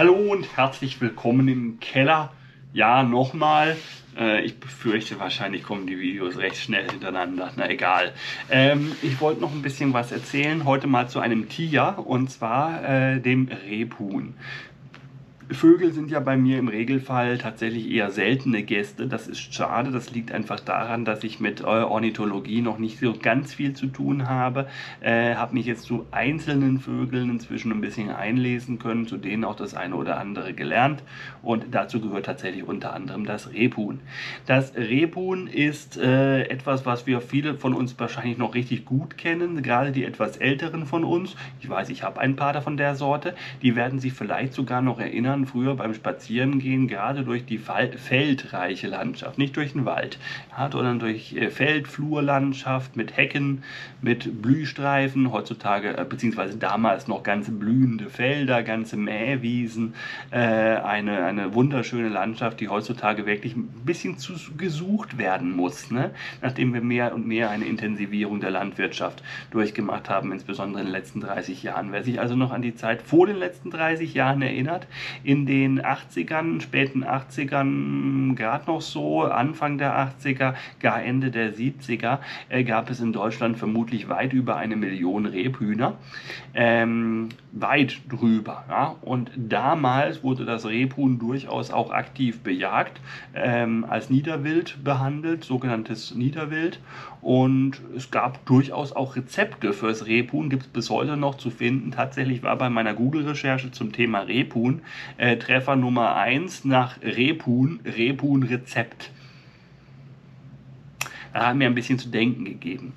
Hallo und herzlich willkommen im Keller. Ja, nochmal. Äh, ich befürchte, wahrscheinlich kommen die Videos recht schnell hintereinander. Na egal. Ähm, ich wollte noch ein bisschen was erzählen. Heute mal zu einem Tier und zwar äh, dem Rebhuhn. Vögel sind ja bei mir im Regelfall tatsächlich eher seltene Gäste. Das ist schade. Das liegt einfach daran, dass ich mit Ornithologie noch nicht so ganz viel zu tun habe. Äh, habe mich jetzt zu einzelnen Vögeln inzwischen ein bisschen einlesen können, zu denen auch das eine oder andere gelernt. Und dazu gehört tatsächlich unter anderem das Rebhuhn. Das Rebhuhn ist äh, etwas, was wir viele von uns wahrscheinlich noch richtig gut kennen, gerade die etwas älteren von uns. Ich weiß, ich habe ein paar davon der Sorte. Die werden sich vielleicht sogar noch erinnern man früher beim Spazierengehen gerade durch die feldreiche Landschaft, nicht durch den Wald, ja, sondern durch äh, Feld, Flurlandschaft mit Hecken, mit Blühstreifen, heutzutage, äh, beziehungsweise damals noch ganze blühende Felder, ganze Mähwiesen, äh, eine, eine wunderschöne Landschaft, die heutzutage wirklich ein bisschen zu gesucht werden muss, ne? nachdem wir mehr und mehr eine Intensivierung der Landwirtschaft durchgemacht haben, insbesondere in den letzten 30 Jahren. Wer sich also noch an die Zeit vor den letzten 30 Jahren erinnert, in den 80ern, späten 80ern, gerade noch so, Anfang der 80er, gar Ende der 70er, äh, gab es in Deutschland vermutlich weit über eine Million Rebhühner. Ähm, weit drüber. Ja? Und damals wurde das Rebhuhn durchaus auch aktiv bejagt, ähm, als Niederwild behandelt, sogenanntes Niederwild. Und es gab durchaus auch Rezepte fürs Rebhuhn, gibt es bis heute noch zu finden. Tatsächlich war bei meiner Google-Recherche zum Thema Rebhuhn äh, Treffer Nummer 1 nach Rebhuhn, Rebhuhn-Rezept. Das hat mir ein bisschen zu denken gegeben.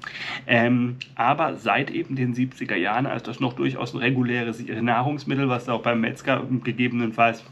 Ähm, aber seit eben den 70er Jahren, als das noch durchaus ein reguläres Nahrungsmittel, was auch beim Metzger gegebenenfalls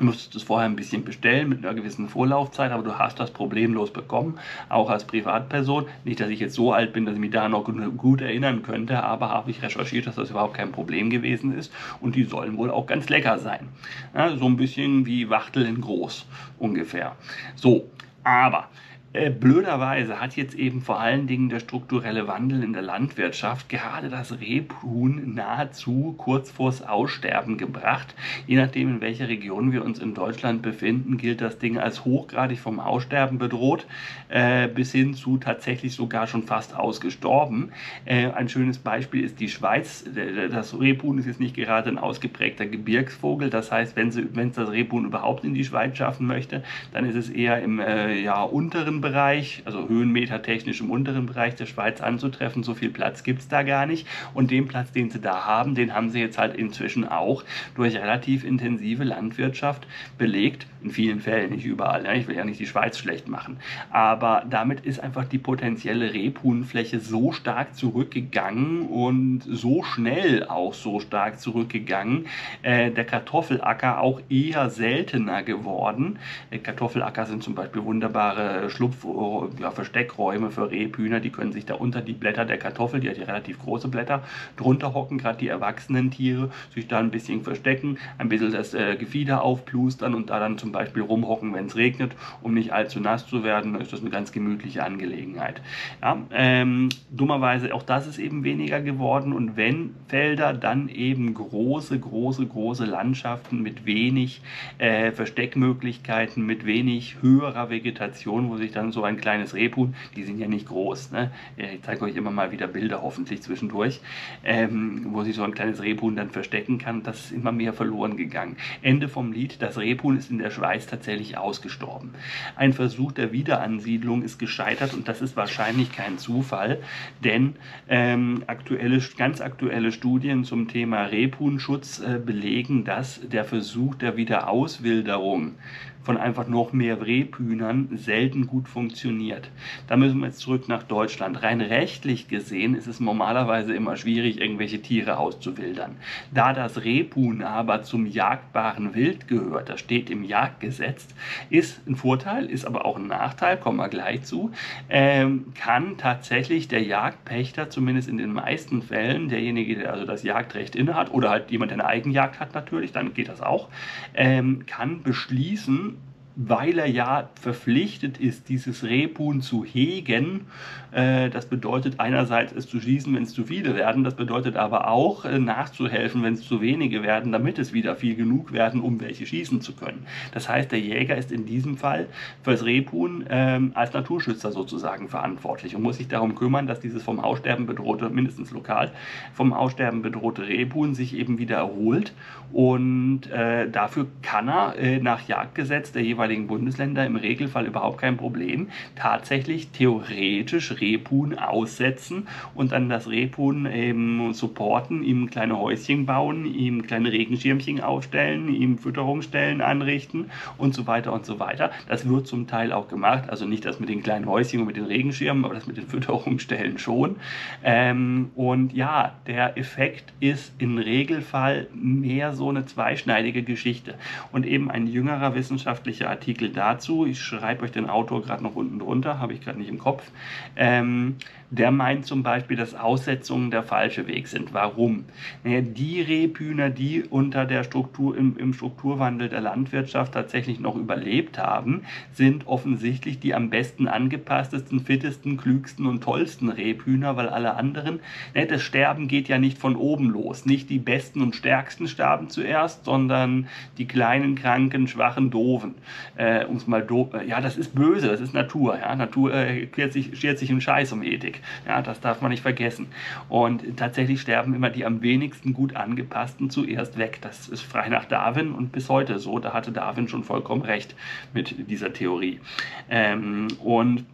musstest es vorher ein bisschen bestellen mit einer gewissen Vorlaufzeit, aber du hast das problemlos bekommen, auch als Privatperson. Nicht, dass ich jetzt so alt bin, dass ich mich da noch gut erinnern könnte, aber habe ich recherchiert, dass das überhaupt kein Problem gewesen ist und die sollen wohl auch ganz lecker sein. Ja, so ein bisschen wie Wachtel in groß ungefähr. So, aber äh, blöderweise hat jetzt eben vor allen Dingen der strukturelle Wandel in der Landwirtschaft gerade das Rebhuhn nahezu kurz vors Aussterben gebracht. Je nachdem, in welcher Region wir uns in Deutschland befinden, gilt das Ding als hochgradig vom Aussterben bedroht, äh, bis hin zu tatsächlich sogar schon fast ausgestorben. Äh, ein schönes Beispiel ist die Schweiz. Das Rebhuhn ist jetzt nicht gerade ein ausgeprägter Gebirgsvogel. Das heißt, wenn es das Rebhuhn überhaupt in die Schweiz schaffen möchte, dann ist es eher im äh, ja, unteren Bereich, also höhenmetertechnisch im unteren Bereich der Schweiz anzutreffen. So viel Platz gibt es da gar nicht. Und den Platz, den sie da haben, den haben sie jetzt halt inzwischen auch durch relativ intensive Landwirtschaft belegt. In vielen Fällen, nicht überall. Ja. Ich will ja nicht die Schweiz schlecht machen. Aber damit ist einfach die potenzielle Rebhuhnfläche so stark zurückgegangen und so schnell auch so stark zurückgegangen. Äh, der Kartoffelacker auch eher seltener geworden. Äh, Kartoffelacker sind zum Beispiel wunderbare Schlupf Schlupf, ja, Versteckräume für Rebhühner, die können sich da unter die Blätter der Kartoffel, die hat ja relativ große Blätter, drunter hocken, gerade die erwachsenen Tiere, sich da ein bisschen verstecken, ein bisschen das äh, Gefieder aufplustern und da dann zum Beispiel rumhocken, wenn es regnet, um nicht allzu nass zu werden, ist das eine ganz gemütliche Angelegenheit. Ja, ähm, dummerweise, auch das ist eben weniger geworden und wenn Felder, dann eben große, große, große Landschaften mit wenig äh, Versteckmöglichkeiten, mit wenig höherer Vegetation, wo sich dann so ein kleines Rebhuhn, die sind ja nicht groß, ne? ich zeige euch immer mal wieder Bilder hoffentlich zwischendurch, ähm, wo sich so ein kleines Rebhuhn dann verstecken kann, das ist immer mehr verloren gegangen. Ende vom Lied, das Rebhuhn ist in der Schweiz tatsächlich ausgestorben. Ein Versuch der Wiederansiedlung ist gescheitert und das ist wahrscheinlich kein Zufall, denn ähm, aktuelle, ganz aktuelle Studien zum Thema Rebhuhnschutz äh, belegen, dass der Versuch der Wiederauswilderung von einfach noch mehr Rebhühnern selten gut funktioniert. Da müssen wir jetzt zurück nach Deutschland. Rein rechtlich gesehen ist es normalerweise immer schwierig, irgendwelche Tiere auszuwildern. Da das Rebhuhn aber zum jagdbaren Wild gehört, das steht im Jagdgesetz, ist ein Vorteil, ist aber auch ein Nachteil, kommen wir gleich zu, ähm, kann tatsächlich der Jagdpächter, zumindest in den meisten Fällen, derjenige, der also das Jagdrecht innehat, oder halt jemand, der eine Eigenjagd hat natürlich, dann geht das auch, ähm, kann beschließen, weil er ja verpflichtet ist, dieses Rebhuhn zu hegen. Äh, das bedeutet einerseits es zu schießen, wenn es zu viele werden, das bedeutet aber auch äh, nachzuhelfen, wenn es zu wenige werden, damit es wieder viel genug werden, um welche schießen zu können. Das heißt, der Jäger ist in diesem Fall fürs Rebhuhn ähm, als Naturschützer sozusagen verantwortlich und muss sich darum kümmern, dass dieses vom Aussterben bedrohte, mindestens lokal, vom Aussterben bedrohte Rebhuhn sich eben wieder erholt und äh, dafür kann er nach Jagdgesetz der jeweiligen jeweiligen Bundesländer im Regelfall überhaupt kein Problem, tatsächlich theoretisch Rebhuhn aussetzen und dann das Rebhuhn eben supporten, ihm kleine Häuschen bauen, ihm kleine Regenschirmchen aufstellen, ihm Fütterungsstellen anrichten und so weiter und so weiter. Das wird zum Teil auch gemacht, also nicht das mit den kleinen Häuschen und mit den Regenschirmen, aber das mit den Fütterungsstellen schon. Ähm, und ja, der Effekt ist im Regelfall mehr so eine zweischneidige Geschichte. Und eben ein jüngerer wissenschaftlicher Artikel dazu. Ich schreibe euch den Autor gerade noch unten drunter, habe ich gerade nicht im Kopf. Ähm, der meint zum Beispiel, dass Aussetzungen der falsche Weg sind. Warum? Naja, die Rebhühner, die unter der Struktur, im, im Strukturwandel der Landwirtschaft tatsächlich noch überlebt haben, sind offensichtlich die am besten angepasstesten, fittesten, klügsten und tollsten Rebhühner, weil alle anderen, ne, das Sterben geht ja nicht von oben los. Nicht die besten und stärksten starben zuerst, sondern die kleinen, kranken, schwachen, doofen. Äh, um es mal doof, ja, das ist böse, das ist Natur. Ja? Natur äh, schert sich, schert sich einen Scheiß um Ethik. Ja, das darf man nicht vergessen. Und tatsächlich sterben immer die am wenigsten gut angepassten zuerst weg. Das ist frei nach Darwin und bis heute so. Da hatte Darwin schon vollkommen recht mit dieser Theorie. Ähm, und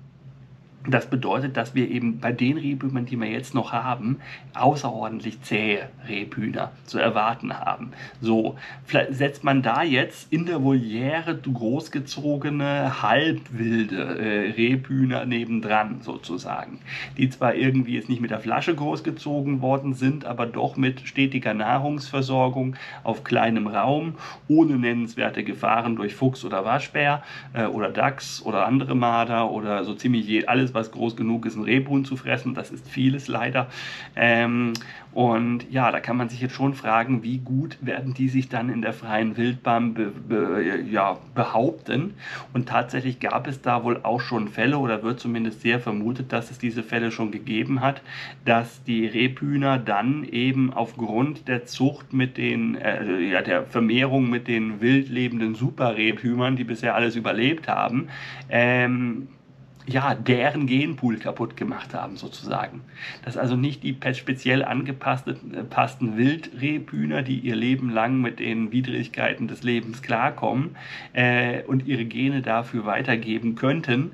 das bedeutet, dass wir eben bei den Rebhühnern, die wir jetzt noch haben, außerordentlich zähe Rebhühner zu erwarten haben. So, setzt man da jetzt in der Voliere großgezogene, halbwilde äh, Rebhühner nebendran sozusagen, die zwar irgendwie jetzt nicht mit der Flasche großgezogen worden sind, aber doch mit stetiger Nahrungsversorgung auf kleinem Raum, ohne nennenswerte Gefahren durch Fuchs oder Waschbär äh, oder Dachs oder andere Marder oder so ziemlich alles, was groß genug ist, ein Rebhuhn zu fressen. Das ist vieles leider. Ähm, und ja, da kann man sich jetzt schon fragen, wie gut werden die sich dann in der freien Wildbahn be, be, ja, behaupten. Und tatsächlich gab es da wohl auch schon Fälle oder wird zumindest sehr vermutet, dass es diese Fälle schon gegeben hat, dass die Rebhühner dann eben aufgrund der Zucht mit den, äh, ja, der Vermehrung mit den wild lebenden Superrebhühnern, die bisher alles überlebt haben, ähm, ja, deren Genpool kaputt gemacht haben, sozusagen. Dass also nicht die speziell angepassten äh, Wildrebhühner, die ihr Leben lang mit den Widrigkeiten des Lebens klarkommen äh, und ihre Gene dafür weitergeben könnten,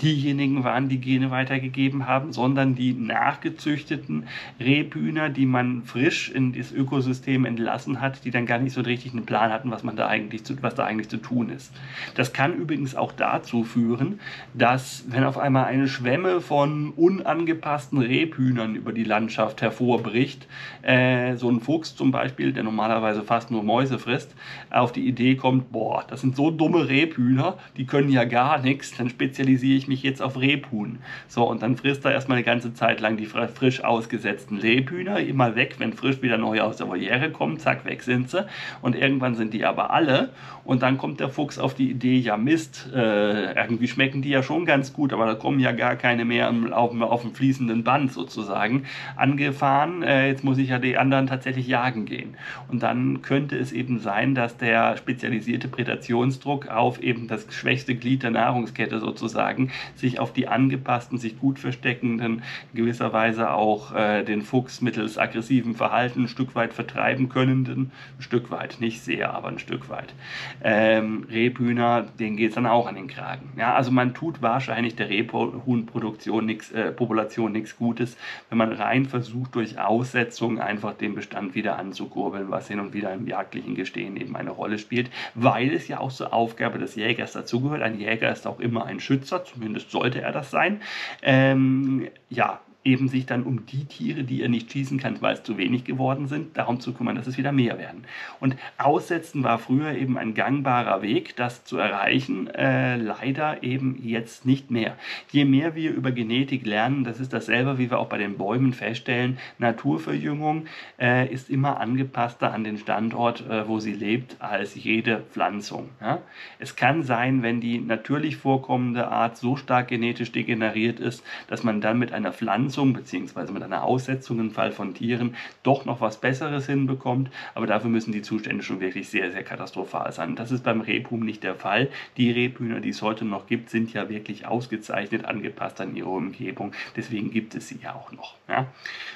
diejenigen waren, die Gene weitergegeben haben, sondern die nachgezüchteten Rebhühner, die man frisch in das Ökosystem entlassen hat, die dann gar nicht so richtig einen Plan hatten, was man da eigentlich zu, was da eigentlich zu tun ist. Das kann übrigens auch dazu führen, dass wenn auf einmal eine Schwemme von unangepassten Rebhühnern über die Landschaft hervorbricht, äh, so ein Fuchs zum Beispiel, der normalerweise fast nur Mäuse frisst, auf die Idee kommt, boah, das sind so dumme Rebhühner, die können ja gar nichts, dann spezialisiere ich mich mich jetzt auf Rebhuhn. So, und dann frisst er erstmal eine ganze Zeit lang die frisch ausgesetzten Rebhühner, immer weg, wenn frisch wieder neue aus der Voliere kommen, zack, weg sind sie. Und irgendwann sind die aber alle. Und dann kommt der Fuchs auf die Idee, ja Mist, äh, irgendwie schmecken die ja schon ganz gut, aber da kommen ja gar keine mehr auf, auf dem fließenden Band sozusagen angefahren. Äh, jetzt muss ich ja die anderen tatsächlich jagen gehen. Und dann könnte es eben sein, dass der spezialisierte Prädationsdruck auf eben das schwächste Glied der Nahrungskette sozusagen sich auf die angepassten, sich gut versteckenden, gewisserweise auch äh, den Fuchs mittels aggressivem Verhalten ein Stück weit vertreiben könnenden, ein Stück weit, nicht sehr, aber ein Stück weit. Ähm, Rebhühner, denen geht es dann auch an den Kragen. Ja, also man tut wahrscheinlich der Rebhuhnproduktion nichts, äh, Population nichts Gutes, wenn man rein versucht, durch Aussetzung einfach den Bestand wieder anzukurbeln, was hin und wieder im jagdlichen Gestehen eben eine Rolle spielt, weil es ja auch zur Aufgabe des Jägers dazugehört. Ein Jäger ist auch immer ein Schützer, zumindest zumindest sollte er das sein. Ähm, ja, eben sich dann um die Tiere, die ihr nicht schießen könnt, weil es zu wenig geworden sind, darum zu kümmern, dass es wieder mehr werden. Und Aussetzen war früher eben ein gangbarer Weg, das zu erreichen, äh, leider eben jetzt nicht mehr. Je mehr wir über Genetik lernen, das ist dasselbe, wie wir auch bei den Bäumen feststellen, Naturverjüngung äh, ist immer angepasster an den Standort, äh, wo sie lebt, als jede Pflanzung. Ja? Es kann sein, wenn die natürlich vorkommende Art so stark genetisch degeneriert ist, dass man dann mit einer Pflanzung bzw. mit einer Aussetzung im Fall von Tieren doch noch was Besseres hinbekommt, aber dafür müssen die Zustände schon wirklich sehr, sehr katastrophal sein. Das ist beim Rebhuhn nicht der Fall. Die Rebhühner, die es heute noch gibt, sind ja wirklich ausgezeichnet angepasst an ihre Umgebung. Deswegen gibt es sie ja auch noch. Ja?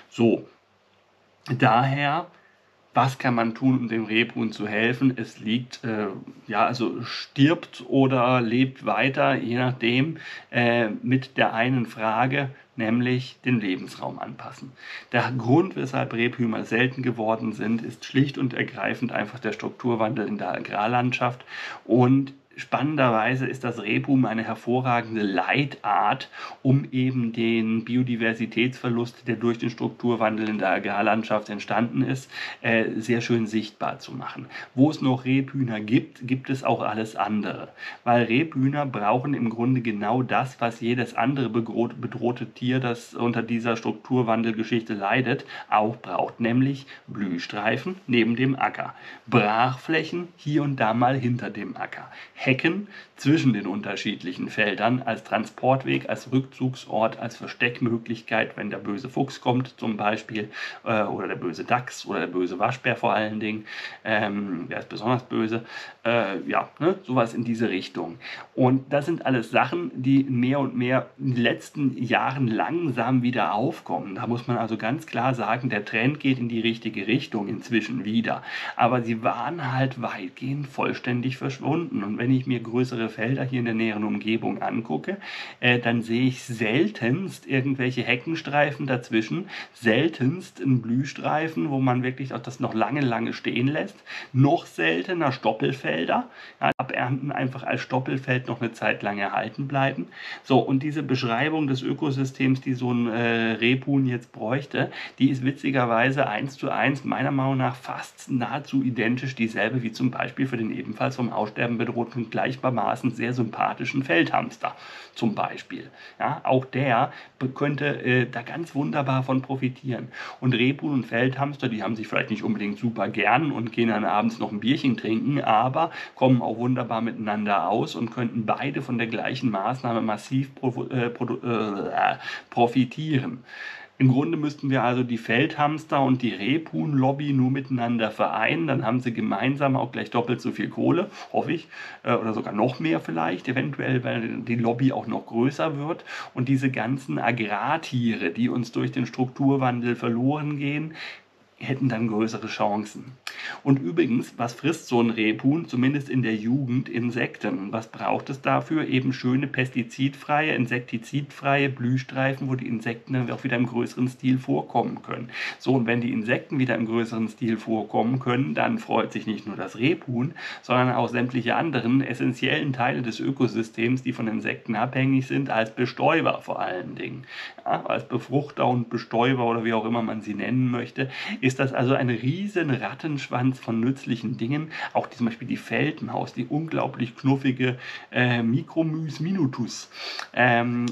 So, daher was kann man tun, um dem Rebhuhn zu helfen? Es liegt, äh, ja, also stirbt oder lebt weiter, je nachdem, äh, mit der einen Frage, nämlich den Lebensraum anpassen. Der Grund, weshalb Rebhühner selten geworden sind, ist schlicht und ergreifend einfach der Strukturwandel in der Agrarlandschaft und Spannenderweise ist das Rebhuhn eine hervorragende Leitart, um eben den Biodiversitätsverlust, der durch den Strukturwandel in der Agrarlandschaft entstanden ist, äh, sehr schön sichtbar zu machen. Wo es noch Rebhühner gibt, gibt es auch alles andere. Weil Rebhühner brauchen im Grunde genau das, was jedes andere bedrohte Tier, das unter dieser Strukturwandelgeschichte leidet, auch braucht, nämlich Blühstreifen neben dem Acker, Brachflächen hier und da mal hinter dem Acker Hecken zwischen den unterschiedlichen Feldern als Transportweg, als Rückzugsort, als Versteckmöglichkeit, wenn der böse Fuchs kommt zum Beispiel äh, oder der böse Dachs oder der böse Waschbär vor allen Dingen, ähm, der ist besonders böse, äh, ja, ne, sowas in diese Richtung. Und das sind alles Sachen, die mehr und mehr in den letzten Jahren langsam wieder aufkommen. Da muss man also ganz klar sagen, der Trend geht in die richtige Richtung inzwischen wieder. Aber sie waren halt weitgehend vollständig verschwunden. Und wenn ich mir größere Felder hier in der näheren Umgebung angucke, äh, dann sehe ich seltenst irgendwelche Heckenstreifen dazwischen, seltenst einen Blühstreifen, wo man wirklich auch das noch lange, lange stehen lässt, noch seltener Stoppelfelder, ja, abernten einfach als Stoppelfeld noch eine Zeit lang erhalten bleiben. So, und diese Beschreibung des Ökosystems, die so ein äh, Rebhuhn jetzt bräuchte, die ist witzigerweise eins zu eins meiner Meinung nach fast nahezu identisch dieselbe wie zum Beispiel für den ebenfalls vom Aussterben bedrohten und gleichermaßen sehr sympathischen Feldhamster zum Beispiel. Ja, auch der könnte äh, da ganz wunderbar von profitieren. Und Rebhuhn und Feldhamster, die haben sich vielleicht nicht unbedingt super gern und gehen dann abends noch ein Bierchen trinken, aber kommen auch wunderbar miteinander aus und könnten beide von der gleichen Maßnahme massiv äh, äh, profitieren. Im Grunde müssten wir also die Feldhamster und die Rebhuhn-Lobby nur miteinander vereinen. Dann haben sie gemeinsam auch gleich doppelt so viel Kohle, hoffe ich, äh, oder sogar noch mehr vielleicht, eventuell, weil die Lobby auch noch größer wird. Und diese ganzen Agrartiere, die uns durch den Strukturwandel verloren gehen, hätten dann größere Chancen. Und übrigens, was frisst so ein Rebhuhn, zumindest in der Jugend, Insekten? Was braucht es dafür? Eben schöne pestizidfreie, insektizidfreie Blühstreifen, wo die Insekten dann auch wieder im größeren Stil vorkommen können. So, und wenn die Insekten wieder im größeren Stil vorkommen können, dann freut sich nicht nur das Rebhuhn, sondern auch sämtliche anderen essentiellen Teile des Ökosystems, die von Insekten abhängig sind, als Bestäuber vor allen Dingen. Ja, als Befruchter und Bestäuber oder wie auch immer man sie nennen möchte, ist das also ein riesen Rattenschwanz von nützlichen Dingen. Auch zum Beispiel die Feldmaus, die unglaublich knuffige äh, Micromys minutus. Ähm,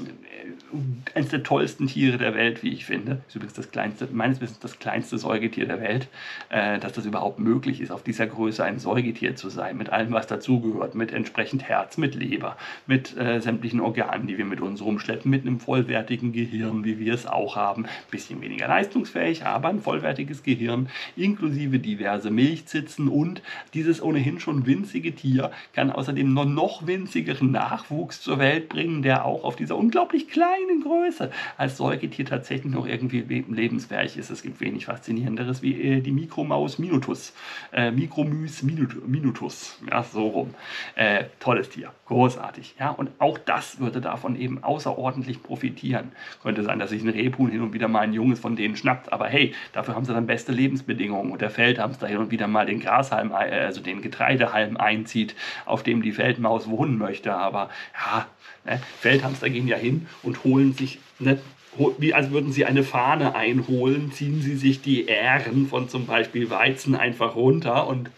eines der tollsten Tiere der Welt, wie ich finde. Ist übrigens das kleinste, meines Wissens das kleinste Säugetier der Welt, äh, dass das überhaupt möglich ist, auf dieser Größe ein Säugetier zu sein, mit allem, was dazugehört, mit entsprechend Herz, mit Leber, mit äh, sämtlichen Organen, die wir mit uns rumschleppen, mit einem vollwertigen Gehirn, wie wir es auch haben. Bisschen weniger leistungsfähig, aber ein vollwertiges Gehirn, inklusive diverse Milchzitzen und dieses ohnehin schon winzige Tier kann außerdem noch, noch winzigeren Nachwuchs zur Welt bringen, der auch auf dieser unglaublich kleinen Größe als Säugetier tatsächlich noch irgendwie lebensfähig ist. Es gibt wenig Faszinierenderes wie äh, die Mikromaus Minutus. Äh, Mikromys Minut Minutus. Ja, so rum. Äh, tolles Tier. Großartig. Ja, und auch das würde davon eben außerordentlich profitieren. Könnte sein, dass sich ein Rebhuhn hin und wieder mal ein Junges von denen schnappt, aber hey, dafür haben sie dann beste Lebensbedingungen und der Feldhamster hin und wieder mal den Grashalm, äh, also den Getreidehalm einzieht, auf dem die Feldmaus wohnen möchte. Aber ja, ne, Feldhamster gehen ja hin und holen sich ne, wie als würden sie eine Fahne einholen, ziehen sie sich die Ähren von zum Beispiel Weizen einfach runter und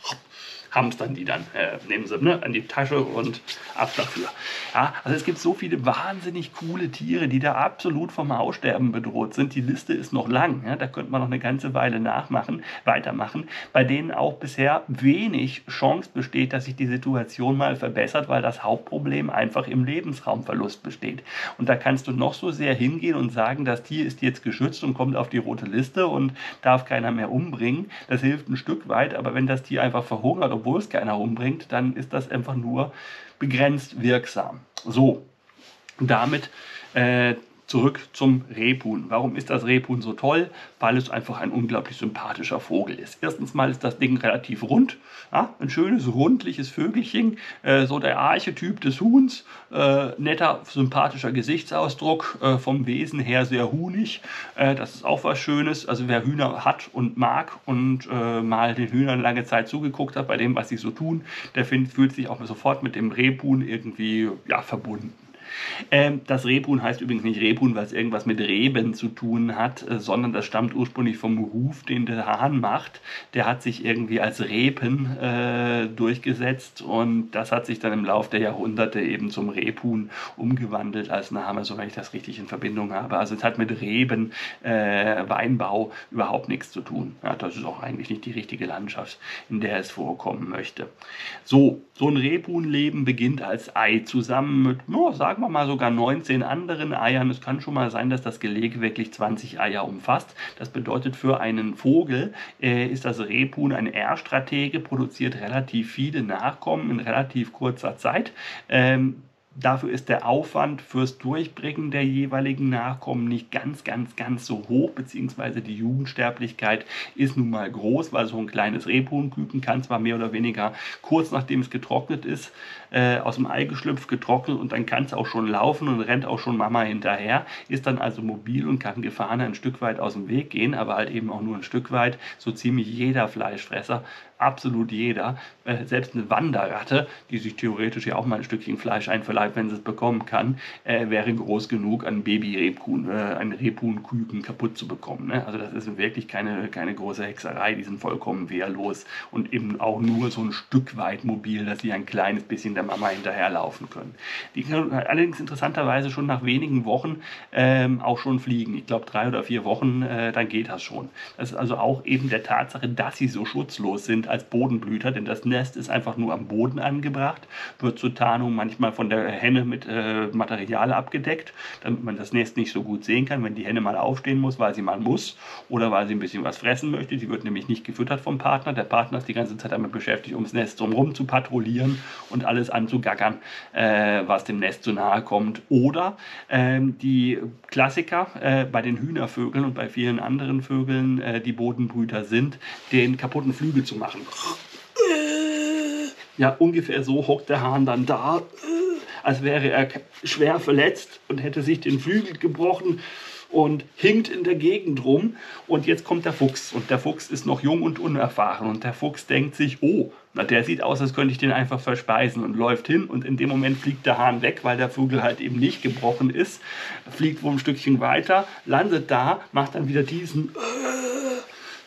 hamstern die dann, äh, nehmen sie ne, an die Tasche und ab dafür. Ja, also es gibt so viele wahnsinnig coole Tiere, die da absolut vom Aussterben bedroht sind. Die Liste ist noch lang, ja, da könnte man noch eine ganze Weile nachmachen, weitermachen, bei denen auch bisher wenig Chance besteht, dass sich die Situation mal verbessert, weil das Hauptproblem einfach im Lebensraumverlust besteht. Und da kannst du noch so sehr hingehen und sagen, das Tier ist jetzt geschützt und kommt auf die rote Liste und darf keiner mehr umbringen. Das hilft ein Stück weit, aber wenn das Tier einfach verhungert, obwohl es keiner umbringt, dann ist das einfach nur begrenzt wirksam. So, damit äh, zurück zum Rebhuhn. Warum ist das Rebhuhn so toll? Weil es einfach ein unglaublich sympathischer Vogel ist. Erstens mal ist das Ding relativ rund. Ja, ein schönes, rundliches Vögelchen. Äh, so der Archetyp des Huhns. Äh, netter, sympathischer Gesichtsausdruck. Äh, vom Wesen her sehr hunig. Äh, das ist auch was Schönes. Also wer Hühner hat und mag und äh, mal den Hühnern lange Zeit zugeguckt hat bei dem, was sie so tun, der find, fühlt sich auch sofort mit dem Rebhuhn irgendwie ja, verbunden. Ähm, das Rebhuhn heißt übrigens nicht Rebhuhn, weil es irgendwas mit Reben zu tun hat, äh, sondern das stammt ursprünglich vom Ruf, den der Hahn macht. Der hat sich irgendwie als Repen äh, durchgesetzt und das hat sich dann im Laufe der Jahrhunderte eben zum Rebhuhn umgewandelt als Name, soweit ich das richtig in Verbindung habe. Also es hat mit Reben, äh, Weinbau überhaupt nichts zu tun. Ja, das ist auch eigentlich nicht die richtige Landschaft, in der es vorkommen möchte. So, so ein Rebhuhnleben beginnt als Ei zusammen mit, oh, sagen wir mal, sogar 19 anderen Eiern. Es kann schon mal sein, dass das Gelege wirklich 20 Eier umfasst. Das bedeutet, für einen Vogel äh, ist das Rebhuhn ein R-Stratege, produziert relativ viele Nachkommen in relativ kurzer Zeit. Ähm, Dafür ist der Aufwand fürs Durchbringen der jeweiligen Nachkommen nicht ganz, ganz, ganz so hoch, beziehungsweise die Jugendsterblichkeit ist nun mal groß, weil so ein kleines Rebhuhnküken kann zwar mehr oder weniger kurz nachdem es getrocknet ist, äh, aus dem Ei geschlüpft, getrocknet und dann kann es auch schon laufen und rennt auch schon Mama hinterher, ist dann also mobil und kann Gefahren ein Stück weit aus dem Weg gehen, aber halt eben auch nur ein Stück weit. So ziemlich jeder Fleischfresser absolut jeder, äh, selbst eine Wanderratte, die sich theoretisch ja auch mal ein Stückchen Fleisch einverleibt, wenn sie es bekommen kann, äh, wäre groß genug, ein Baby-Rebhuhn, äh, ein Rebhuhnküken kaputt zu bekommen. Ne? Also das ist wirklich keine, keine große Hexerei, die sind vollkommen wehrlos und eben auch nur so ein Stück weit mobil, dass sie ein kleines bisschen der Mama hinterherlaufen können. Die können allerdings interessanterweise schon nach wenigen Wochen ähm, auch schon fliegen. Ich glaube drei oder vier Wochen, äh, dann geht das schon. Das ist also auch eben der Tatsache, dass sie so schutzlos sind, als Bodenblüter, denn das Nest ist einfach nur am Boden angebracht, wird zur Tarnung manchmal von der Henne mit äh, Material abgedeckt, damit man das Nest nicht so gut sehen kann, wenn die Henne mal aufstehen muss, weil sie mal muss oder weil sie ein bisschen was fressen möchte. Sie wird nämlich nicht gefüttert vom Partner. Der Partner ist die ganze Zeit damit beschäftigt, ums Nest drumherum zu patrouillieren und alles anzugackern, äh, was dem Nest zu nahe kommt. Oder ähm, die Klassiker äh, bei den Hühnervögeln und bei vielen anderen Vögeln, äh, die Bodenbrüter sind, den kaputten Flügel zu machen. Ja, ungefähr so hockt der Hahn dann da, als wäre er schwer verletzt und hätte sich den Flügel gebrochen und hinkt in der Gegend rum. Und jetzt kommt der Fuchs. Und der Fuchs ist noch jung und unerfahren. Und der Fuchs denkt sich, oh, na, der sieht aus, als könnte ich den einfach verspeisen und läuft hin. Und in dem Moment fliegt der Hahn weg, weil der Vogel halt eben nicht gebrochen ist. Fliegt wohl ein Stückchen weiter, landet da, macht dann wieder diesen.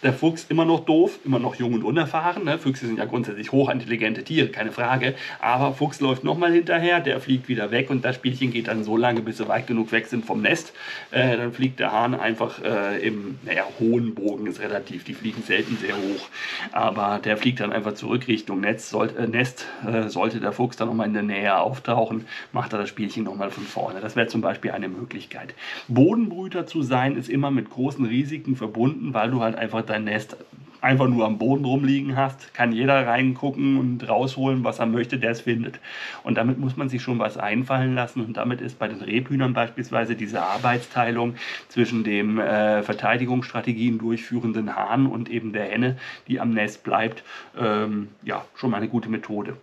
Der Fuchs immer noch doof, immer noch jung und unerfahren. Ne? Füchse sind ja grundsätzlich hochintelligente Tiere, keine Frage. Aber Fuchs läuft nochmal hinterher, der fliegt wieder weg und das Spielchen geht dann so lange, bis sie weit genug weg sind vom Nest. Äh, dann fliegt der Hahn einfach äh, im naja, hohen Bogen, ist relativ, die fliegen selten sehr hoch. Aber der fliegt dann einfach zurück Richtung Netz, soll, äh, Nest. Äh, sollte der Fuchs dann nochmal in der Nähe auftauchen, macht er das Spielchen nochmal von vorne. Das wäre zum Beispiel eine Möglichkeit. Bodenbrüter zu sein, ist immer mit großen Risiken verbunden, weil du halt einfach dein Nest einfach nur am Boden rumliegen hast, kann jeder reingucken und rausholen, was er möchte, der es findet. Und damit muss man sich schon was einfallen lassen. Und damit ist bei den Rebhühnern beispielsweise diese Arbeitsteilung zwischen dem äh, Verteidigungsstrategien durchführenden Hahn und eben der Henne, die am Nest bleibt, ähm, ja, schon mal eine gute Methode.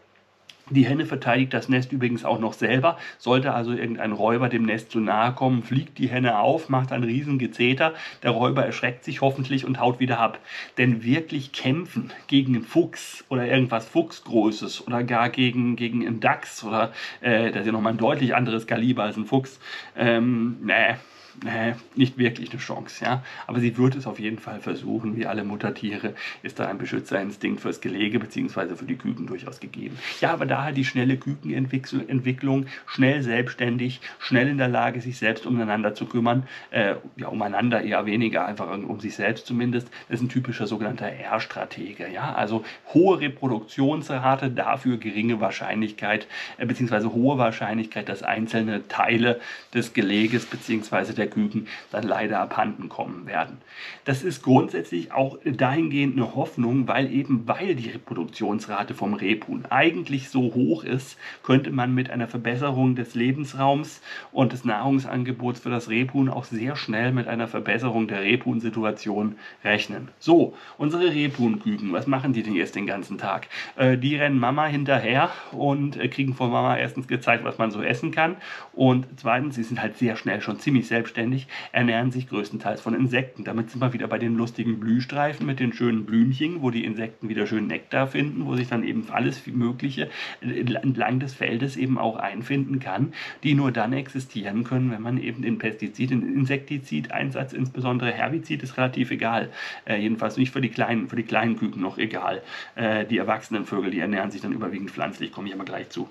Die Henne verteidigt das Nest übrigens auch noch selber. Sollte also irgendein Räuber dem Nest zu nahe kommen, fliegt die Henne auf, macht ein riesen Gezeter. Der Räuber erschreckt sich hoffentlich und haut wieder ab. Denn wirklich kämpfen gegen einen Fuchs oder irgendwas Fuchsgroßes oder gar gegen, gegen einen Dachs oder äh, das ist ja nochmal ein deutlich anderes Kaliber als ein Fuchs, ähm, nee, äh, nicht wirklich eine Chance. Ja? Aber sie wird es auf jeden Fall versuchen. Wie alle Muttertiere ist da ein Beschützerinstinkt fürs Gelege bzw. für die Küken durchaus gegeben. Ja, aber da halt die schnelle Kükenentwicklung, schnell selbstständig, schnell in der Lage, sich selbst umeinander zu kümmern, äh, ja, umeinander eher weniger, einfach um sich selbst zumindest, das ist ein typischer sogenannter R-Stratege. Ja? Also hohe Reproduktionsrate, dafür geringe Wahrscheinlichkeit, äh, beziehungsweise hohe Wahrscheinlichkeit, dass einzelne Teile des Geleges bzw. der Küken dann leider abhanden kommen werden. Das ist grundsätzlich auch dahingehend eine Hoffnung, weil eben weil die Reproduktionsrate vom Rebhuhn eigentlich so hoch ist, könnte man mit einer Verbesserung des Lebensraums und des Nahrungsangebots für das Rebhuhn auch sehr schnell mit einer Verbesserung der Rebhuhnsituation rechnen. So, unsere Rebhuhnküken, was machen die denn jetzt den ganzen Tag? Äh, die rennen Mama hinterher und äh, kriegen von Mama erstens gezeigt, was man so essen kann und zweitens, sie sind halt sehr schnell schon ziemlich selbstständig, ernähren sich größtenteils von Insekten. Damit sind wir wieder bei den lustigen Blühstreifen mit den schönen Blümchen, wo die Insekten wieder schön Nektar finden, wo sich dann eben alles Mögliche entlang des Feldes eben auch einfinden kann, die nur dann existieren können, wenn man eben den Pestizid, den Insektizid-Einsatz, insbesondere Herbizid, ist relativ egal. Äh, jedenfalls nicht für die kleinen, für die kleinen Küken noch egal. Äh, die erwachsenen Vögel, die ernähren sich dann überwiegend pflanzlich, komme ich aber gleich zu.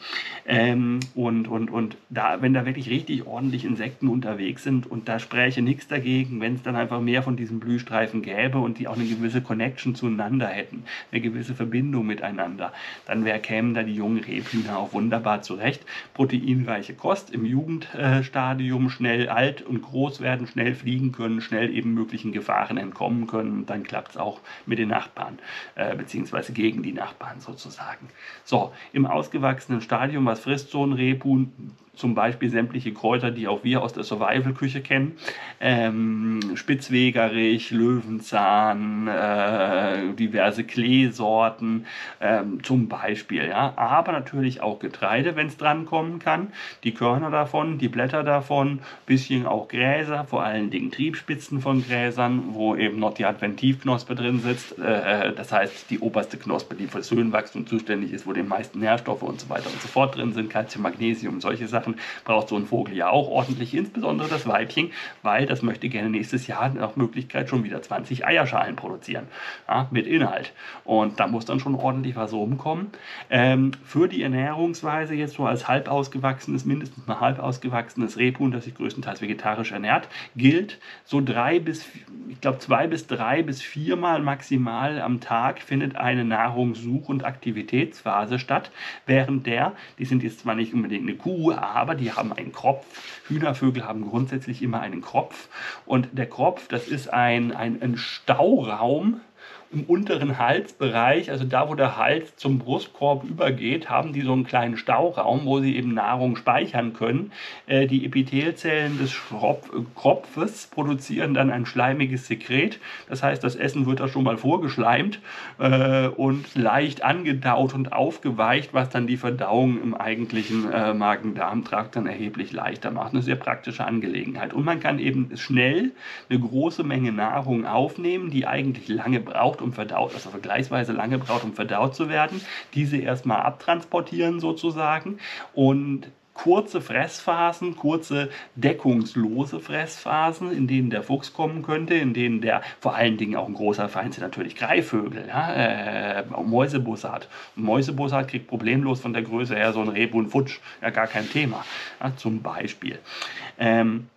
Ähm, und, und, und da, wenn da wirklich richtig ordentlich Insekten unterwegs sind und da spräche nichts dagegen, wenn es dann einfach mehr von diesen Blühstreifen gäbe und die auch eine gewisse Connection zueinander hätten, eine gewisse Verbindung miteinander, dann wär, kämen da die jungen Rebhühner auch wunderbar zurecht. Proteinreiche Kost im Jugendstadium, schnell alt und groß werden, schnell fliegen können, schnell eben möglichen Gefahren entkommen können dann klappt es auch mit den Nachbarn, äh, beziehungsweise gegen die Nachbarn sozusagen. So, im ausgewachsenen Stadium, was frisst so ein Rebhuhn? Zum Beispiel sämtliche Kräuter, die auch wir aus der Survival-Küche kennen. Ähm, Spitzwegerich, Löwenzahn, äh, diverse Kleesorten ähm, zum Beispiel. Ja? Aber natürlich auch Getreide, wenn es dran kommen kann. Die Körner davon, die Blätter davon, bisschen auch Gräser, vor allen Dingen Triebspitzen von Gräsern, wo eben noch die Adventivknospe drin sitzt. Äh, das heißt, die oberste Knospe, die fürs Höhenwachstum zuständig ist, wo die meisten Nährstoffe und so weiter und so fort drin sind, Calcium, Magnesium, solche Sachen. Sachen braucht so ein Vogel ja auch ordentlich, insbesondere das Weibchen, weil das möchte gerne nächstes Jahr nach Möglichkeit schon wieder 20 Eierschalen produzieren, ja, mit Inhalt. Und da muss dann schon ordentlich was rumkommen. Ähm, für die Ernährungsweise jetzt so als halb ausgewachsenes, mindestens mal halb ausgewachsenes Rebhuhn, das sich größtenteils vegetarisch ernährt, gilt so drei bis, ich glaube zwei bis drei bis viermal maximal am Tag findet eine Nahrungssuch- und Aktivitätsphase statt, während der, die sind jetzt zwar nicht unbedingt eine Kuh, aber die haben einen Kropf. Hühnervögel haben grundsätzlich immer einen Kropf. Und der Kropf, das ist ein, ein, ein Stauraum, im unteren Halsbereich, also da, wo der Hals zum Brustkorb übergeht, haben die so einen kleinen Stauraum, wo sie eben Nahrung speichern können. Äh, die Epithelzellen des Kropfes produzieren dann ein schleimiges Sekret. Das heißt, das Essen wird da schon mal vorgeschleimt äh, und leicht angedaut und aufgeweicht, was dann die Verdauung im eigentlichen äh, Magen-Darm-Trakt dann erheblich leichter macht. Eine sehr praktische Angelegenheit. Und man kann eben schnell eine große Menge Nahrung aufnehmen, die eigentlich lange braucht braucht, um verdaut, also vergleichsweise lange braucht, um verdaut zu werden, diese erstmal abtransportieren sozusagen und kurze Fressphasen, kurze deckungslose Fressphasen, in denen der Fuchs kommen könnte, in denen der vor allen Dingen auch ein großer Feind sind natürlich Greifvögel, ja, äh, Mäusebussard. Mäusebussard kriegt problemlos von der Größe her so ein Rebhuhn Futsch, ja gar kein Thema, ja, zum Beispiel. Ähm,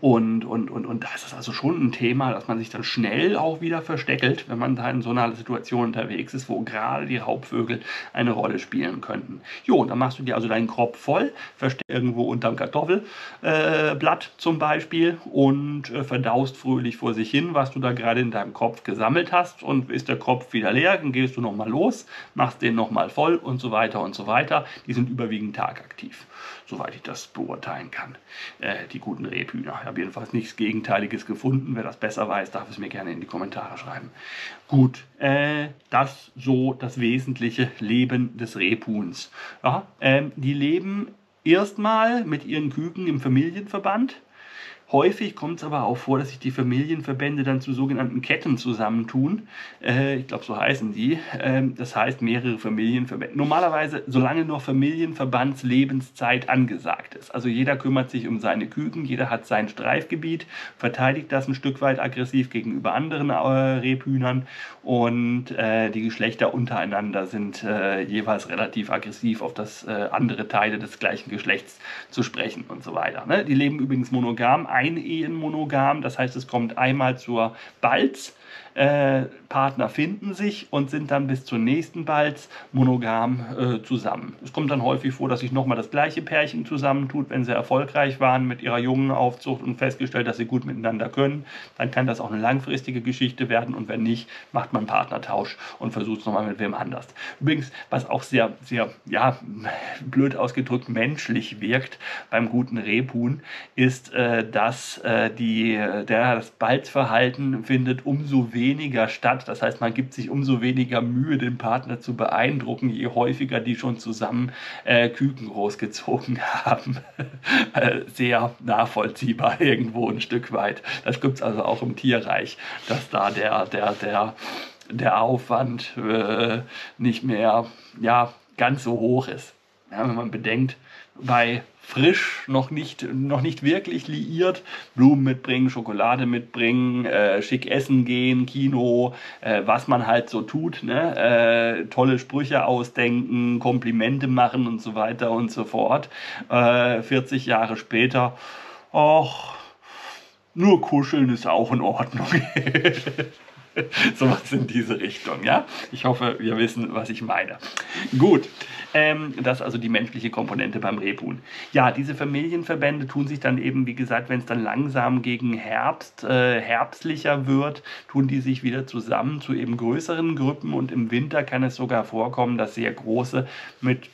und, und, und, und da ist es also schon ein Thema, dass man sich dann schnell auch wieder versteckelt, wenn man da in so einer Situation unterwegs ist, wo gerade die Raubvögel eine Rolle spielen könnten. Jo, dann machst du dir also deinen Kropf voll, versteckst irgendwo unterm Kartoffelblatt äh, zum Beispiel und äh, verdaust fröhlich vor sich hin, was du da gerade in deinem Kopf gesammelt hast. Und ist der Kopf wieder leer, dann gehst du nochmal los, machst den nochmal voll und so weiter und so weiter. Die sind überwiegend tagaktiv soweit ich das beurteilen kann. Äh, die guten Rebhühner. Ich habe jedenfalls nichts Gegenteiliges gefunden. Wer das besser weiß, darf es mir gerne in die Kommentare schreiben. Gut, äh, das so das wesentliche Leben des Rebhuhns. Ja, äh, die leben erstmal mit ihren Küken im Familienverband Häufig kommt es aber auch vor, dass sich die Familienverbände dann zu sogenannten Ketten zusammentun. Äh, ich glaube, so heißen die. Ähm, das heißt, mehrere Familienverbände. Normalerweise, solange noch Familienverbandslebenszeit angesagt ist. Also jeder kümmert sich um seine Küken, jeder hat sein Streifgebiet, verteidigt das ein Stück weit aggressiv gegenüber anderen äh, Rebhühnern und äh, die Geschlechter untereinander sind äh, jeweils relativ aggressiv auf das äh, andere Teile des gleichen Geschlechts zu sprechen und so weiter. Ne? Die leben übrigens monogam Einehen monogam. Das heißt, es kommt einmal zur Balz äh, Partner finden sich und sind dann bis zur nächsten Balz monogam äh, zusammen. Es kommt dann häufig vor, dass sich nochmal das gleiche Pärchen zusammentut, wenn sie erfolgreich waren mit ihrer jungen Aufzucht und festgestellt, dass sie gut miteinander können. Dann kann das auch eine langfristige Geschichte werden und wenn nicht, macht man Partnertausch und versucht es nochmal mit wem anders. Übrigens, was auch sehr, sehr, ja, blöd ausgedrückt menschlich wirkt beim guten Rebhuhn, ist, äh, dass äh, die, der, das Balzverhalten findet umso weniger weniger statt. Das heißt, man gibt sich umso weniger Mühe, den Partner zu beeindrucken, je häufiger die schon zusammen äh, Küken großgezogen haben. Äh, sehr nachvollziehbar irgendwo ein Stück weit. Das gibt es also auch im Tierreich, dass da der, der, der, der Aufwand äh, nicht mehr ja, ganz so hoch ist. Ja, wenn man bedenkt, bei frisch, noch nicht, noch nicht wirklich liiert, Blumen mitbringen, Schokolade mitbringen, äh, schick essen gehen, Kino, äh, was man halt so tut, ne? äh, tolle Sprüche ausdenken, Komplimente machen und so weiter und so fort. 40 äh, Jahre später, ach, nur kuscheln ist auch in Ordnung. Sowas in diese Richtung, ja? Ich hoffe, wir wissen, was ich meine. Gut, ähm, das ist also die menschliche Komponente beim Rebhuhn. Ja, diese Familienverbände tun sich dann eben, wie gesagt, wenn es dann langsam gegen Herbst, äh, herbstlicher wird, tun die sich wieder zusammen zu eben größeren Gruppen und im Winter kann es sogar vorkommen, dass sehr große mit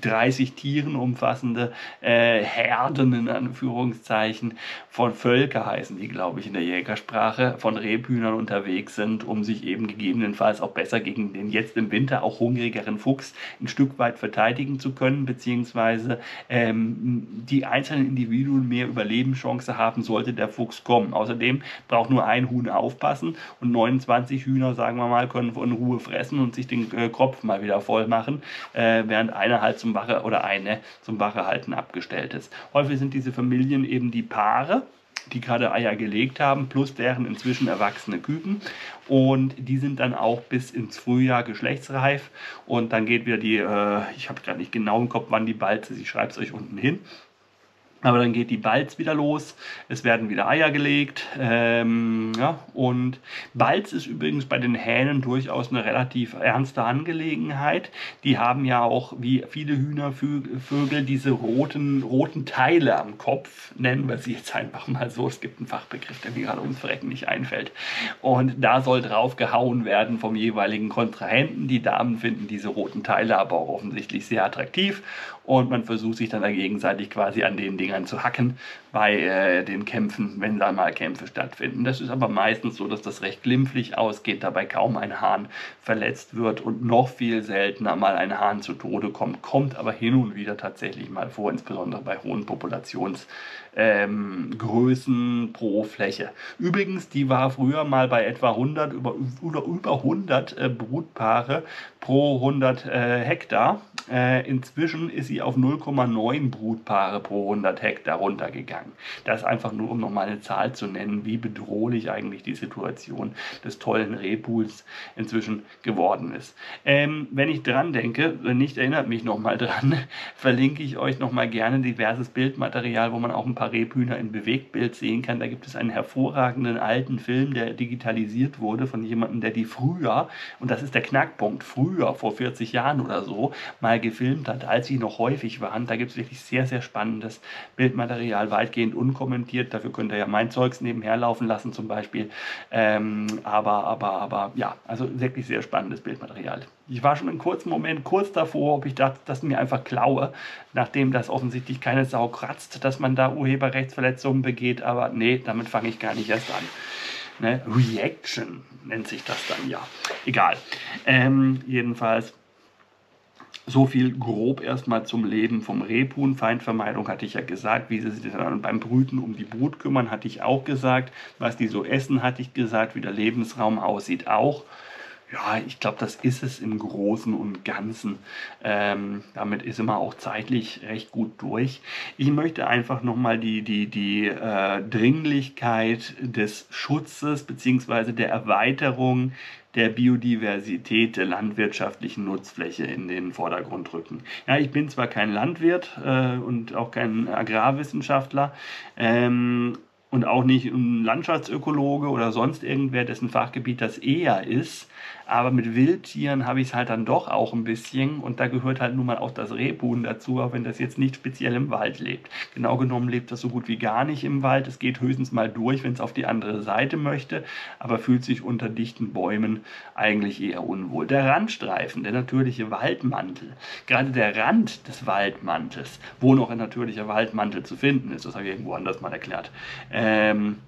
30 Tieren umfassende äh, Herden in Anführungszeichen von Völker heißen die, glaube ich, in der Jägersprache, von Rebhühnern unterwegs sind, um sich eben gegebenenfalls auch besser gegen den jetzt im Winter auch hungrigeren Fuchs ein Stück weit verteidigen zu können, beziehungsweise ähm, die einzelnen Individuen mehr Überlebenschance haben, sollte der Fuchs kommen. Außerdem braucht nur ein Huhn aufpassen und 29 Hühner, sagen wir mal, können in Ruhe fressen und sich den äh, Kopf mal wieder voll machen, äh, während einer halt zum Wache oder eine zum Wachehalten abgestellt ist. Häufig sind diese Familien eben die Paare, die gerade Eier gelegt haben, plus deren inzwischen erwachsene Küken. Und die sind dann auch bis ins Frühjahr geschlechtsreif. Und dann geht wieder die, äh, ich habe gerade nicht genau im Kopf, wann die Balze ich schreibe es euch unten hin. Aber dann geht die Balz wieder los, es werden wieder Eier gelegt. Ähm, ja, und Balz ist übrigens bei den Hähnen durchaus eine relativ ernste Angelegenheit. Die haben ja auch, wie viele Hühnervögel, diese roten, roten Teile am Kopf, nennen wir sie jetzt einfach mal so. Es gibt einen Fachbegriff, der mir gerade ums Verrecken nicht einfällt. Und da soll drauf gehauen werden vom jeweiligen Kontrahenten. Die Damen finden diese roten Teile aber auch offensichtlich sehr attraktiv und man versucht sich dann da gegenseitig quasi an den Dingern zu hacken bei äh, den Kämpfen, wenn da mal Kämpfe stattfinden. Das ist aber meistens so, dass das recht glimpflich ausgeht, dabei kaum ein Hahn verletzt wird und noch viel seltener mal ein Hahn zu Tode kommt, kommt aber hin und wieder tatsächlich mal vor, insbesondere bei hohen Populationsgrößen ähm, pro Fläche. Übrigens, die war früher mal bei etwa 100 über, oder über 100 äh, Brutpaare pro 100 äh, Hektar. Äh, inzwischen ist sie auf 0,9 Brutpaare pro 100 Hektar runtergegangen. Das einfach nur, um nochmal eine Zahl zu nennen, wie bedrohlich eigentlich die Situation des tollen Rehpools inzwischen geworden ist. Ähm, wenn ich dran denke, wenn nicht, erinnert mich nochmal dran, verlinke ich euch nochmal gerne diverses Bildmaterial, wo man auch ein paar Rebhühner in Bewegtbild sehen kann. Da gibt es einen hervorragenden alten Film, der digitalisiert wurde von jemandem, der die früher, und das ist der Knackpunkt, früher früher, vor 40 Jahren oder so, mal gefilmt hat, als sie noch häufig waren. Da gibt es wirklich sehr, sehr spannendes Bildmaterial, weitgehend unkommentiert. Dafür könnt ihr ja mein Zeugs nebenher laufen lassen zum Beispiel. Ähm, aber, aber, aber ja, also wirklich sehr spannendes Bildmaterial. Ich war schon einen kurzen Moment kurz davor, ob ich das, das mir einfach klaue, nachdem das offensichtlich keine Sau kratzt, dass man da Urheberrechtsverletzungen begeht. Aber nee, damit fange ich gar nicht erst an. Ne? Reaction nennt sich das dann ja. Egal. Ähm, jedenfalls so viel grob erstmal zum Leben vom Rebhuhn. Feindvermeidung hatte ich ja gesagt. Wie sie sich dann beim Brüten um die Brut kümmern, hatte ich auch gesagt. Was die so essen, hatte ich gesagt. Wie der Lebensraum aussieht, auch. Ja, ich glaube, das ist es im Großen und Ganzen. Ähm, damit ist immer auch zeitlich recht gut durch. Ich möchte einfach nochmal die, die, die äh, Dringlichkeit des Schutzes bzw. der Erweiterung der Biodiversität der landwirtschaftlichen Nutzfläche in den Vordergrund rücken. Ja, ich bin zwar kein Landwirt äh, und auch kein Agrarwissenschaftler, ähm, und auch nicht ein Landschaftsökologe oder sonst irgendwer, dessen Fachgebiet das eher ist. Aber mit Wildtieren habe ich es halt dann doch auch ein bisschen und da gehört halt nun mal auch das Rebhuhn dazu, auch wenn das jetzt nicht speziell im Wald lebt. Genau genommen lebt das so gut wie gar nicht im Wald. Es geht höchstens mal durch, wenn es auf die andere Seite möchte, aber fühlt sich unter dichten Bäumen eigentlich eher unwohl. Der Randstreifen, der natürliche Waldmantel, gerade der Rand des Waldmantels, wo noch ein natürlicher Waldmantel zu finden ist, das habe ich irgendwo anders mal erklärt, ähm,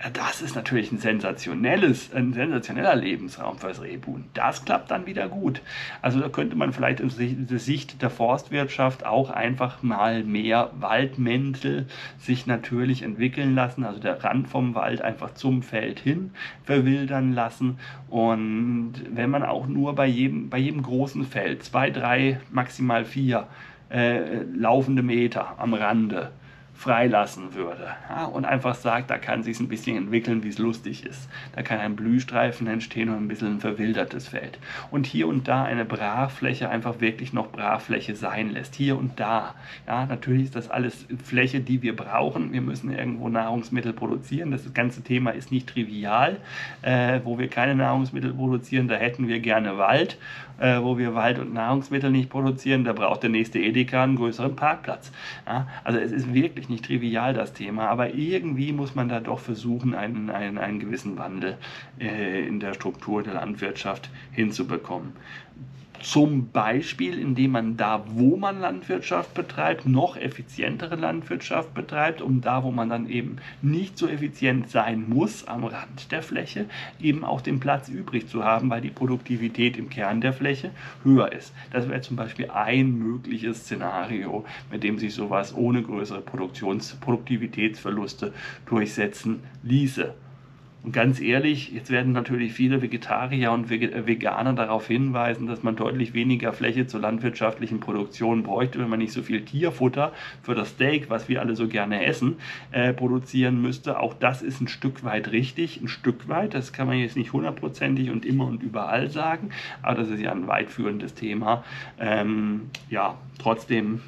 ja, das ist natürlich ein sensationelles, ein sensationeller Lebensraum fürs Rebhuhn. Das klappt dann wieder gut. Also da könnte man vielleicht aus der Sicht der Forstwirtschaft auch einfach mal mehr Waldmäntel sich natürlich entwickeln lassen, also der Rand vom Wald einfach zum Feld hin verwildern lassen. Und wenn man auch nur bei jedem, bei jedem großen Feld zwei, drei, maximal vier äh, laufende Meter am Rande freilassen würde ja, und einfach sagt, da kann sich ein bisschen entwickeln, wie es lustig ist. Da kann ein Blühstreifen entstehen und ein bisschen ein verwildertes Feld. Und hier und da eine Brachfläche einfach wirklich noch Brachfläche sein lässt. Hier und da. Ja, natürlich ist das alles Fläche, die wir brauchen. Wir müssen irgendwo Nahrungsmittel produzieren. Das ganze Thema ist nicht trivial. Äh, wo wir keine Nahrungsmittel produzieren, da hätten wir gerne Wald. Äh, wo wir Wald und Nahrungsmittel nicht produzieren, da braucht der nächste Edeka einen größeren Parkplatz. Ja, also es ist wirklich nicht trivial, das Thema, aber irgendwie muss man da doch versuchen, einen, einen, einen gewissen Wandel äh, in der Struktur der Landwirtschaft hinzubekommen. Zum Beispiel, indem man da, wo man Landwirtschaft betreibt, noch effizientere Landwirtschaft betreibt, um da, wo man dann eben nicht so effizient sein muss am Rand der Fläche, eben auch den Platz übrig zu haben, weil die Produktivität im Kern der Fläche höher ist. Das wäre zum Beispiel ein mögliches Szenario, mit dem sich sowas ohne größere Produktions Produktivitätsverluste durchsetzen ließe. Und ganz ehrlich, jetzt werden natürlich viele Vegetarier und äh, Veganer darauf hinweisen, dass man deutlich weniger Fläche zur landwirtschaftlichen Produktion bräuchte, wenn man nicht so viel Tierfutter für das Steak, was wir alle so gerne essen, äh, produzieren müsste. Auch das ist ein Stück weit richtig, ein Stück weit. Das kann man jetzt nicht hundertprozentig und immer und überall sagen, aber das ist ja ein weitführendes Thema. Ähm, ja, trotzdem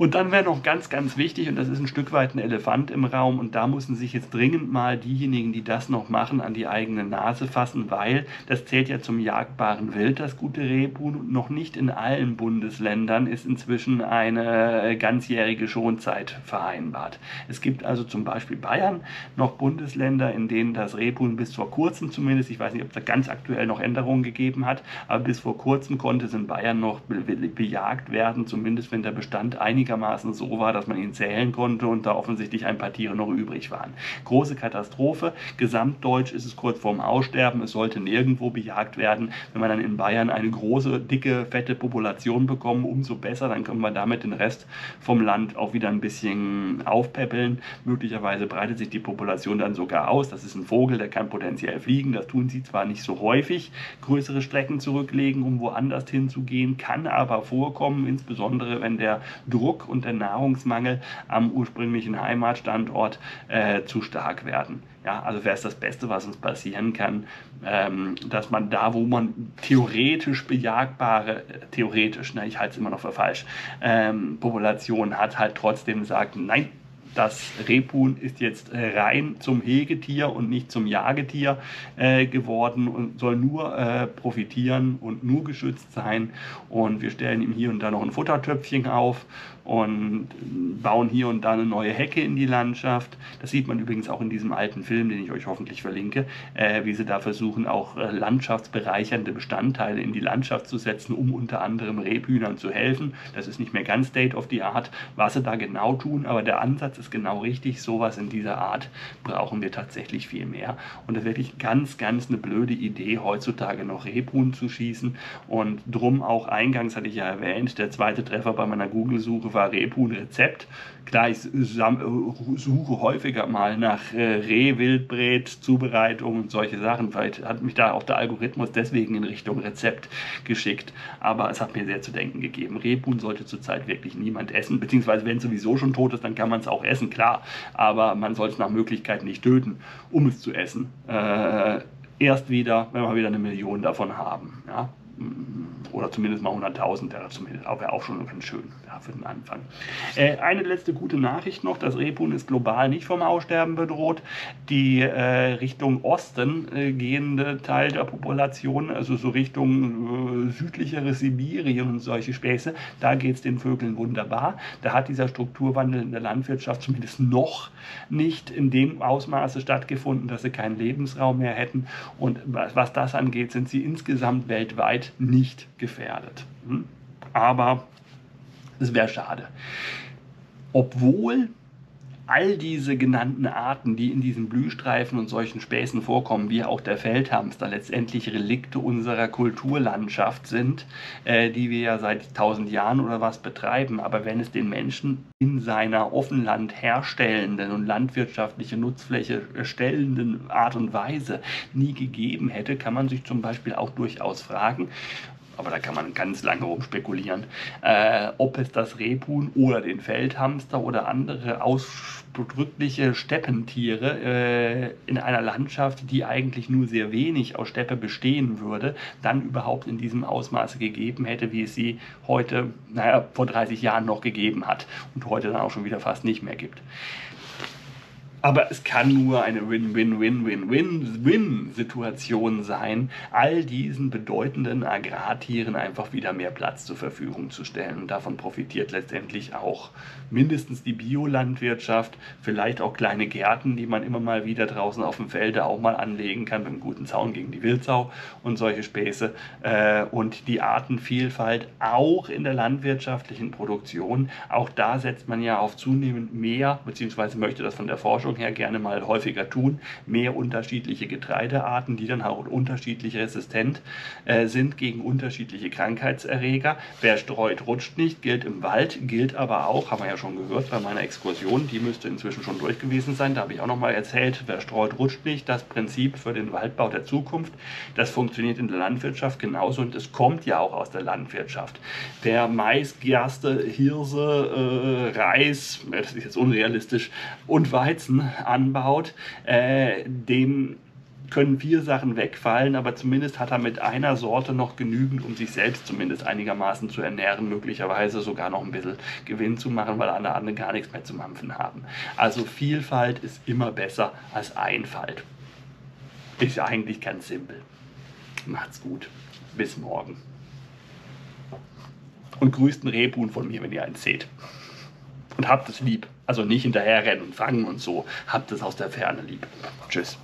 und dann wäre noch ganz, ganz wichtig, und das ist ein Stück weit ein Elefant im Raum, und da müssen sich jetzt dringend mal diejenigen, die das noch machen, an die eigene Nase fassen, weil das zählt ja zum jagdbaren Wild, das gute Rebhuhn, und noch nicht in allen Bundesländern ist inzwischen eine ganzjährige Schonzeit vereinbart. Es gibt also zum Beispiel Bayern noch Bundesländer, in denen das Rebhuhn bis vor kurzem zumindest, ich weiß nicht, ob es da ganz aktuell noch Änderungen gegeben hat, aber bis vor kurzem konnte es in Bayern noch bejagt werden, zumindest wenn der Bestand einiger einigermaßen so war, dass man ihn zählen konnte und da offensichtlich ein paar Tiere noch übrig waren. Große Katastrophe. Gesamtdeutsch ist es kurz vorm Aussterben. Es sollte nirgendwo bejagt werden. Wenn wir dann in Bayern eine große, dicke, fette Population bekommen, umso besser. Dann können wir damit den Rest vom Land auch wieder ein bisschen aufpäppeln. Möglicherweise breitet sich die Population dann sogar aus. Das ist ein Vogel, der kann potenziell fliegen. Das tun sie zwar nicht so häufig, größere Strecken zurücklegen, um woanders hinzugehen, kann aber vorkommen, insbesondere wenn der Druck Druck und der Nahrungsmangel am ursprünglichen Heimatstandort äh, zu stark werden. Ja, also wäre es das Beste, was uns passieren kann, ähm, dass man da, wo man theoretisch bejagbare, theoretisch, ne, ich halte es immer noch für falsch, ähm, Populationen hat, halt trotzdem sagt, nein, das Rebhuhn ist jetzt äh, rein zum Hegetier und nicht zum Jagetier äh, geworden und soll nur äh, profitieren und nur geschützt sein. Und wir stellen ihm hier und da noch ein Futtertöpfchen auf und bauen hier und da eine neue Hecke in die Landschaft. Das sieht man übrigens auch in diesem alten Film, den ich euch hoffentlich verlinke, äh, wie sie da versuchen, auch äh, landschaftsbereichernde Bestandteile in die Landschaft zu setzen, um unter anderem Rebhühnern zu helfen. Das ist nicht mehr ganz State of the Art, was sie da genau tun, aber der Ansatz ist genau richtig. Sowas in dieser Art brauchen wir tatsächlich viel mehr. Und das ist wirklich ganz, ganz eine blöde Idee, heutzutage noch Rebhuhn zu schießen. Und drum auch eingangs hatte ich ja erwähnt, der zweite Treffer bei meiner Google-Suche war Rebhuhn-Rezept. Klar, ich suche häufiger mal nach äh, Reh-Wildbret, Zubereitung und solche Sachen. Vielleicht hat mich da auch der Algorithmus deswegen in Richtung Rezept geschickt. Aber es hat mir sehr zu denken gegeben. Rebhuhn sollte zurzeit wirklich niemand essen. Beziehungsweise, wenn es sowieso schon tot ist, dann kann man es auch essen, klar. Aber man soll es nach Möglichkeit nicht töten, um es zu essen. Äh, erst wieder, wenn wir wieder eine Million davon haben. Ja? Oder zumindest mal 100.000 wäre zumindest auch, wäre auch schon ganz schön ja, für den Anfang. Äh, eine letzte gute Nachricht noch, das Rebhuhn ist global nicht vom Aussterben bedroht. Die äh, Richtung Osten äh, gehende Teil der Population, also so Richtung äh, südlichere Sibirien und solche Späße, da geht es den Vögeln wunderbar. Da hat dieser Strukturwandel in der Landwirtschaft zumindest noch nicht in dem Ausmaße stattgefunden, dass sie keinen Lebensraum mehr hätten. Und was das angeht, sind sie insgesamt weltweit nicht gefährdet. Hm? Aber es wäre schade. Obwohl all diese genannten Arten, die in diesen Blühstreifen und solchen Späßen vorkommen, wie auch der Feldhamster, letztendlich Relikte unserer Kulturlandschaft sind, äh, die wir ja seit tausend Jahren oder was betreiben. Aber wenn es den Menschen in seiner Offenland herstellenden und landwirtschaftliche Nutzfläche stellenden Art und Weise nie gegeben hätte, kann man sich zum Beispiel auch durchaus fragen, aber da kann man ganz lange rum spekulieren, äh, ob es das Rebhuhn oder den Feldhamster oder andere ausdrückliche Steppentiere äh, in einer Landschaft, die eigentlich nur sehr wenig aus Steppe bestehen würde, dann überhaupt in diesem Ausmaße gegeben hätte, wie es sie heute, naja, vor 30 Jahren noch gegeben hat und heute dann auch schon wieder fast nicht mehr gibt. Aber es kann nur eine Win-Win-Win-Win-Win-Situation sein, all diesen bedeutenden Agrartieren einfach wieder mehr Platz zur Verfügung zu stellen. Und davon profitiert letztendlich auch mindestens die Biolandwirtschaft, vielleicht auch kleine Gärten, die man immer mal wieder draußen auf dem Felde auch mal anlegen kann, mit einem guten Zaun gegen die Wildsau und solche Späße. Äh, und die Artenvielfalt auch in der landwirtschaftlichen Produktion. Auch da setzt man ja auf zunehmend mehr, beziehungsweise möchte das von der Forschung Forschung her gerne mal häufiger tun, mehr unterschiedliche Getreidearten, die dann auch unterschiedlich resistent äh, sind gegen unterschiedliche Krankheitserreger. Wer streut, rutscht nicht, gilt im Wald, gilt aber auch, haben wir ja schon gehört bei meiner Exkursion, die müsste inzwischen schon durch gewesen sein, da habe ich auch noch mal erzählt, wer streut, rutscht nicht, das Prinzip für den Waldbau der Zukunft, das funktioniert in der Landwirtschaft genauso und es kommt ja auch aus der Landwirtschaft. Wer Mais, Gerste, Hirse, äh, Reis, das ist jetzt unrealistisch, und Weizen anbaut, äh, dem können vier Sachen wegfallen, aber zumindest hat er mit einer Sorte noch genügend, um sich selbst zumindest einigermaßen zu ernähren, möglicherweise sogar noch ein bisschen Gewinn zu machen, weil alle anderen gar nichts mehr zu mampfen haben. Also Vielfalt ist immer besser als Einfalt. Ist ja eigentlich ganz simpel. Macht's gut. Bis morgen. Und grüßt einen Rebhuhn von mir, wenn ihr einen seht. Und habt es lieb. Also nicht hinterherrennen und fangen und so. Habt es aus der Ferne lieb. Tschüss.